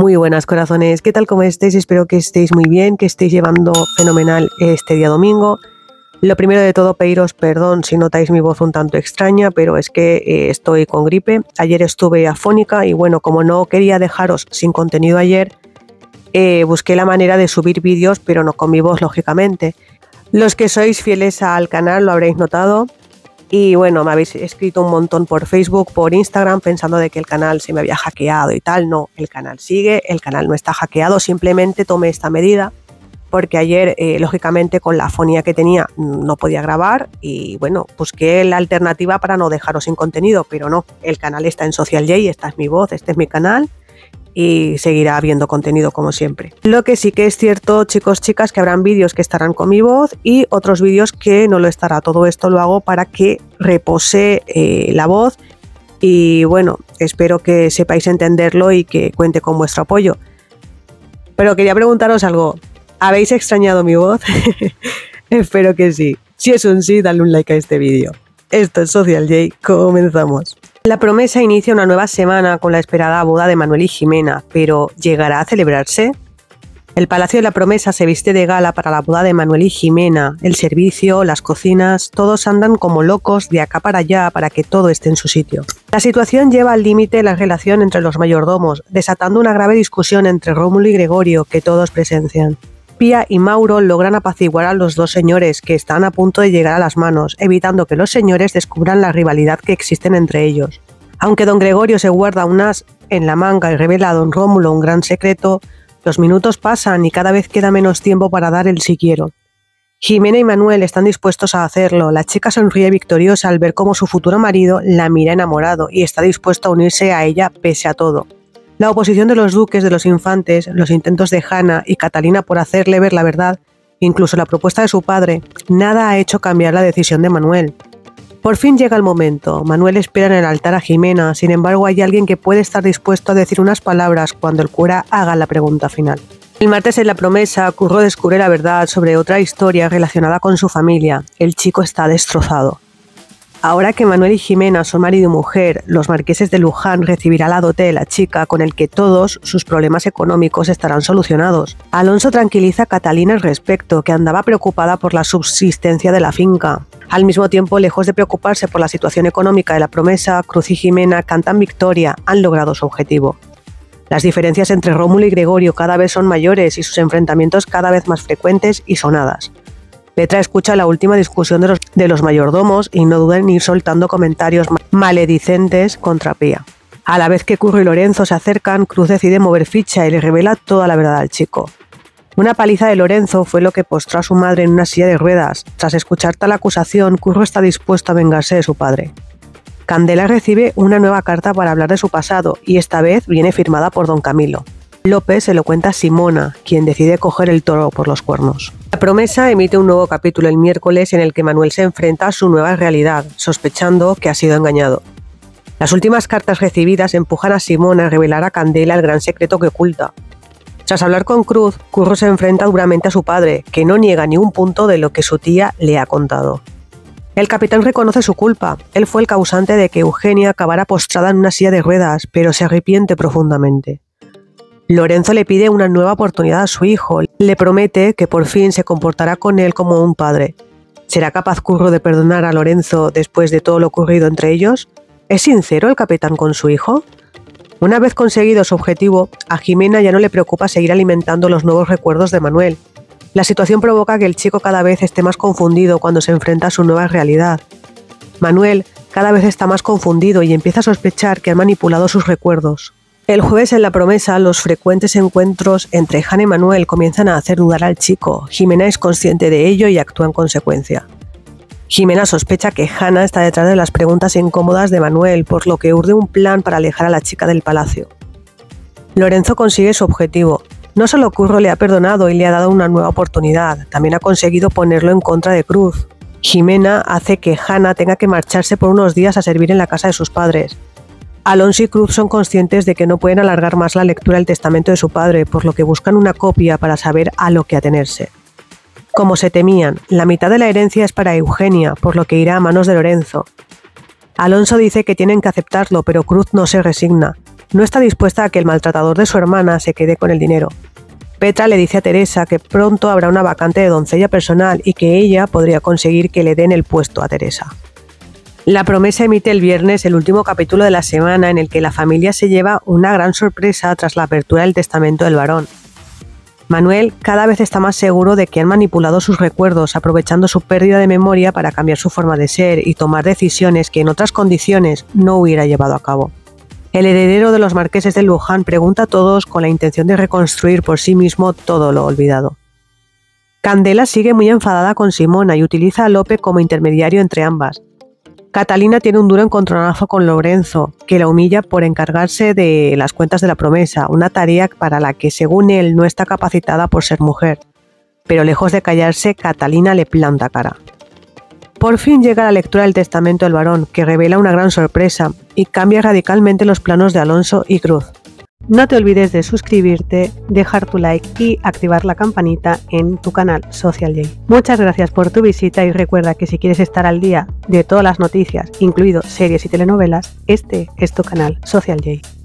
Muy buenas corazones, ¿qué tal como estéis? Espero que estéis muy bien, que estéis llevando fenomenal este día domingo. Lo primero de todo, pediros perdón si notáis mi voz un tanto extraña, pero es que eh, estoy con gripe. Ayer estuve afónica y bueno, como no quería dejaros sin contenido ayer, eh, busqué la manera de subir vídeos, pero no con mi voz, lógicamente. Los que sois fieles al canal lo habréis notado. Y bueno, me habéis escrito un montón por Facebook, por Instagram, pensando de que el canal se me había hackeado y tal. No, el canal sigue, el canal no está hackeado, simplemente tomé esta medida porque ayer, eh, lógicamente, con la fonía que tenía no podía grabar. Y bueno, busqué la alternativa para no dejaros sin contenido, pero no, el canal está en Social J, esta es mi voz, este es mi canal y seguirá habiendo contenido como siempre. Lo que sí que es cierto, chicos, chicas, que habrán vídeos que estarán con mi voz y otros vídeos que no lo estará. Todo esto lo hago para que repose eh, la voz y bueno, espero que sepáis entenderlo y que cuente con vuestro apoyo. Pero quería preguntaros algo. ¿Habéis extrañado mi voz? espero que sí. Si es un sí, dale un like a este vídeo. Esto es Social J, comenzamos. La promesa inicia una nueva semana con la esperada boda de Manuel y Jimena, pero ¿llegará a celebrarse? El Palacio de la Promesa se viste de gala para la boda de Manuel y Jimena. El servicio, las cocinas, todos andan como locos de acá para allá para que todo esté en su sitio. La situación lleva al límite la relación entre los mayordomos, desatando una grave discusión entre Rómulo y Gregorio que todos presencian. Pía y Mauro logran apaciguar a los dos señores que están a punto de llegar a las manos, evitando que los señores descubran la rivalidad que existen entre ellos. Aunque don Gregorio se guarda un as en la manga y revela a don Rómulo un gran secreto, los minutos pasan y cada vez queda menos tiempo para dar el si quiero. Jimena y Manuel están dispuestos a hacerlo. La chica sonríe victoriosa al ver cómo su futuro marido la mira enamorado y está dispuesto a unirse a ella pese a todo. La oposición de los duques, de los infantes, los intentos de Hannah y Catalina por hacerle ver la verdad, incluso la propuesta de su padre, nada ha hecho cambiar la decisión de Manuel. Por fin llega el momento. Manuel espera en el altar a Jimena, sin embargo hay alguien que puede estar dispuesto a decir unas palabras cuando el cura haga la pregunta final. El martes en la promesa, Curro descubre la verdad sobre otra historia relacionada con su familia. El chico está destrozado. Ahora que Manuel y Jimena son marido y mujer, los marqueses de Luján recibirá la dote de la chica con el que todos sus problemas económicos estarán solucionados. Alonso tranquiliza a Catalina al respecto, que andaba preocupada por la subsistencia de la finca. Al mismo tiempo, lejos de preocuparse por la situación económica de la promesa, Cruz y Jimena cantan victoria, han logrado su objetivo. Las diferencias entre Rómulo y Gregorio cada vez son mayores y sus enfrentamientos cada vez más frecuentes y sonadas. Petra escucha la última discusión de los, de los mayordomos y no duda en ir soltando comentarios maledicentes contra Pía. A la vez que Curro y Lorenzo se acercan, Cruz decide mover ficha y le revela toda la verdad al chico. Una paliza de Lorenzo fue lo que postró a su madre en una silla de ruedas. Tras escuchar tal acusación, Curro está dispuesto a vengarse de su padre. Candela recibe una nueva carta para hablar de su pasado y esta vez viene firmada por don Camilo. López se lo cuenta a Simona, quien decide coger el toro por los cuernos. La promesa emite un nuevo capítulo el miércoles en el que Manuel se enfrenta a su nueva realidad, sospechando que ha sido engañado. Las últimas cartas recibidas empujan a Simona a revelar a Candela el gran secreto que oculta. Tras hablar con Cruz, Curro se enfrenta duramente a su padre, que no niega ni un punto de lo que su tía le ha contado. El capitán reconoce su culpa. Él fue el causante de que Eugenia acabara postrada en una silla de ruedas, pero se arrepiente profundamente. Lorenzo le pide una nueva oportunidad a su hijo, le promete que por fin se comportará con él como un padre. ¿Será capaz Curro de perdonar a Lorenzo después de todo lo ocurrido entre ellos? ¿Es sincero el capitán con su hijo? Una vez conseguido su objetivo, a Jimena ya no le preocupa seguir alimentando los nuevos recuerdos de Manuel. La situación provoca que el chico cada vez esté más confundido cuando se enfrenta a su nueva realidad. Manuel cada vez está más confundido y empieza a sospechar que ha manipulado sus recuerdos. El jueves en la promesa, los frecuentes encuentros entre Han y Manuel comienzan a hacer dudar al chico. Jimena es consciente de ello y actúa en consecuencia. Jimena sospecha que Hannah está detrás de las preguntas incómodas de Manuel, por lo que urde un plan para alejar a la chica del palacio. Lorenzo consigue su objetivo. No solo Curro le ha perdonado y le ha dado una nueva oportunidad, también ha conseguido ponerlo en contra de Cruz. Jimena hace que Hannah tenga que marcharse por unos días a servir en la casa de sus padres. Alonso y Cruz son conscientes de que no pueden alargar más la lectura del testamento de su padre, por lo que buscan una copia para saber a lo que atenerse. Como se temían, la mitad de la herencia es para Eugenia, por lo que irá a manos de Lorenzo. Alonso dice que tienen que aceptarlo, pero Cruz no se resigna. No está dispuesta a que el maltratador de su hermana se quede con el dinero. Petra le dice a Teresa que pronto habrá una vacante de doncella personal y que ella podría conseguir que le den el puesto a Teresa. La promesa emite el viernes el último capítulo de la semana en el que la familia se lleva una gran sorpresa tras la apertura del testamento del varón. Manuel cada vez está más seguro de que han manipulado sus recuerdos aprovechando su pérdida de memoria para cambiar su forma de ser y tomar decisiones que en otras condiciones no hubiera llevado a cabo. El heredero de los marqueses de Luján pregunta a todos con la intención de reconstruir por sí mismo todo lo olvidado. Candela sigue muy enfadada con Simona y utiliza a Lope como intermediario entre ambas. Catalina tiene un duro encontronazo con Lorenzo, que la humilla por encargarse de las cuentas de la promesa, una tarea para la que según él no está capacitada por ser mujer. Pero lejos de callarse, Catalina le planta cara. Por fin llega la lectura del testamento del varón, que revela una gran sorpresa y cambia radicalmente los planos de Alonso y Cruz. No te olvides de suscribirte, dejar tu like y activar la campanita en tu canal Social J. Muchas gracias por tu visita y recuerda que si quieres estar al día de todas las noticias, incluido series y telenovelas, este es tu canal Social J.